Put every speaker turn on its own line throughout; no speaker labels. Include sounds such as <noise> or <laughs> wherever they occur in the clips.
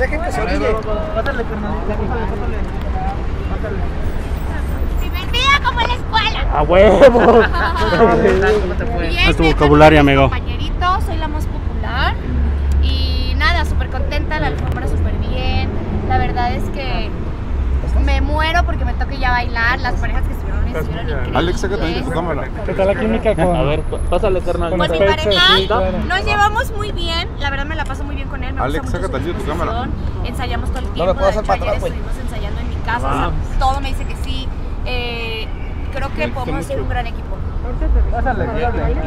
Dejen que se orille.
Pásale.
Divertida como en la escuela.
¡A huevo!
¿Cómo te fue?
Bien,
Es tu vocabulario, amigo.
Compañerito, soy la más popular. Y nada, súper contenta, la alfombra súper bien. La verdad es que me muero porque me toque ya bailar. Las parejas que estuvieron estuvieron increíbles.
Alex, saca tantito tu cámara.
¿Qué tal la química con.?
A ver, pásale, carnal.
Con
Pues mi pareja
sí, claro.
nos llevamos muy bien,
Alex, saca tantito tu cámara.
Ensayamos todo el
No
tiempo.
me puedo
de
hacer
hecho,
para
ayer
atrás, güey.
estuvimos ensayando en mi casa. o sea,
Vamos.
todo me dice que sí. Eh, creo que podemos ser un gran equipo.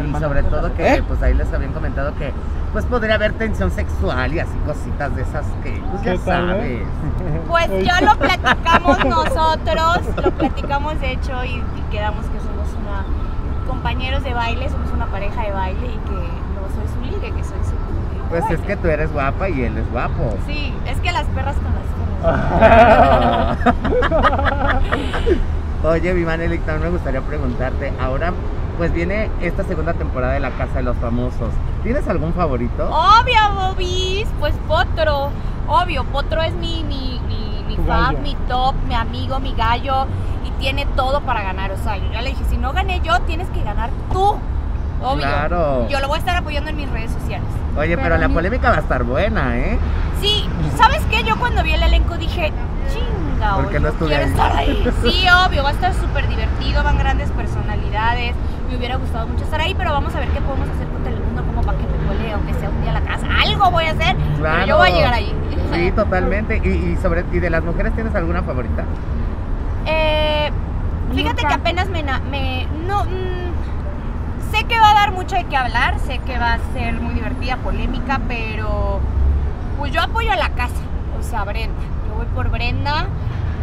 Y sobre todo que,
¿Eh?
pues ahí les habían comentado que, pues podría haber tensión sexual y así cositas de esas que, pues ya
¿Qué tal,
sabes.
eh?
Pues ya lo platicamos nosotros, lo platicamos de hecho y, y quedamos que somos una compañeros de baile, somos una pareja de baile y que no soy su ligue, que soy su
Pues es que tú eres guapa y él es guapo.
Sí, es que las perras con las perras. <laughs>
Oye, mi Manelik, también me gustaría preguntarte, ahora pues viene esta segunda temporada de La Casa de los Famosos. ¿Tienes algún favorito?
Obvio, Bobis, pues Potro. Obvio, Potro es mi, mi, mi, mi top, mi amigo, mi gallo. Y tiene todo para ganar. O sea, yo ya le dije, si no gané yo, tienes que ganar tú. Obvio.
Claro.
Yo lo voy a estar apoyando en mis redes sociales.
Oye, pero la polémica va a estar buena, ¿eh?
Sí, ¿sabes qué? Yo cuando vi el elenco dije, chinga,
¿Por qué no estuve
quiero
ahí?"
estar ahí. <laughs> Sí, obvio, va a estar súper divertido, van grandes personalidades. Me hubiera gustado mucho estar ahí, pero vamos a ver qué podemos hacer con Telemundo como para que me cuele, aunque sea un día a la casa. Algo voy a hacer, pero
Claro.
yo voy a llegar ahí.
Sí, <laughs> totalmente. ¿Y, y sobre y de las mujeres tienes alguna favorita?
Eh, fíjate que apenas me, na- me no mm, sé que va a dar mucho de qué hablar, sé que va a ser muy divertida, polémica, pero pues yo apoyo a la casa, o sea, Brenda. Yo voy por Brenda,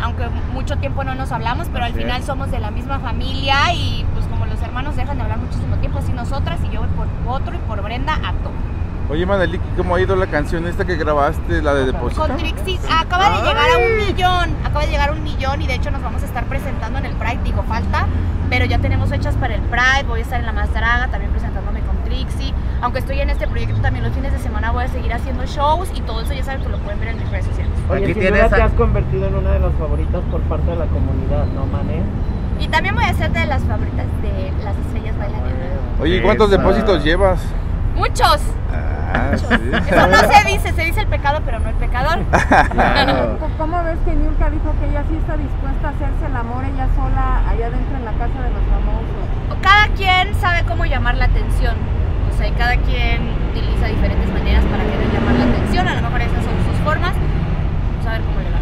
aunque mucho tiempo no nos hablamos, pero al final
es.
somos de la misma familia y pues como los hermanos dejan de hablar muchísimo tiempo, así nosotras y yo voy por otro y por Brenda a todo.
Oye, Manelik, ¿cómo ha ido la canción esta que grabaste, la de Depósito?
Con Trixie acaba de llegar a un millón, acaba de llegar a un millón y de hecho nos vamos a estar presentando en el Pride, digo falta, pero ya tenemos fechas para el Pride, voy a estar en la Más Draga también presentándome con Trixie, aunque estoy en este proyecto también los fines de semana voy a seguir haciendo shows y todo eso ya saben que lo pueden ver en mis redes sociales.
Oye,
Aquí
sin
tienes
duda te has convertido en una de las favoritas por parte de la comunidad, ¿no, mané?
Y también voy a ser de las favoritas de las estrellas bailarinas.
Oye, ¿y ¿cuántos depósitos llevas?
Muchos.
Ah, sí.
Eso no se dice, se dice el pecado, pero no el pecador. <laughs>
Claro.
¿Cómo ves que Niurka dijo que ella sí está dispuesta a hacerse el amor ella sola allá adentro en la casa de los famosos?
cada quien sabe cómo llamar la atención. O sea, y cada quien utiliza diferentes maneras para querer llamar la atención. A lo mejor esas son sus formas. Vamos a ver cómo le va.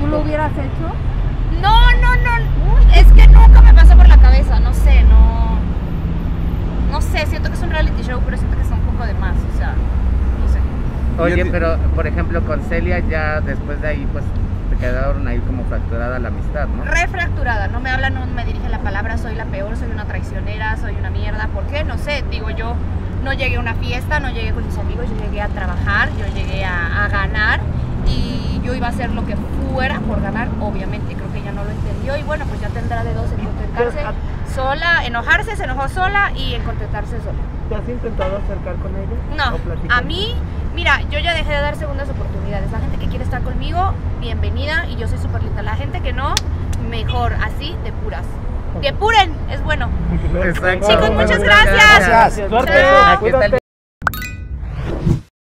¿Tú lo hubieras hecho?
No, no, no. Es que nunca me pasó por la cabeza. No sé, no. No sé, siento que es un reality show, pero siento que es un poco de más. O sea, no sé.
Oye, pero por ejemplo con Celia ya después de ahí pues te quedaron ahí como fracturada la amistad, ¿no?
refracturada, no me habla, no me dirige la palabra, soy la peor, soy una traicionera, soy una mierda, ¿por qué? No sé, digo yo, no llegué a una fiesta, no llegué con mis amigos, yo llegué a trabajar, yo llegué a, a ganar y yo iba a hacer lo que fuera por ganar, obviamente, creo que ella no lo entendió y bueno, pues ya tendrá de dos en contentarse sola, enojarse, se enojó sola y en contentarse sola.
¿Te has intentado acercar con ella?
No, a mí, mira, yo ya dejé de dar segundas oportunidades. La gente que quiere estar conmigo, bienvenida y yo soy súper linda. La gente que no, mejor, así, de puras. Depuren, es bueno.
Exacto.
Chicos, muchas
Muchas
gracias.
Gracias.
Suerte,
Chao.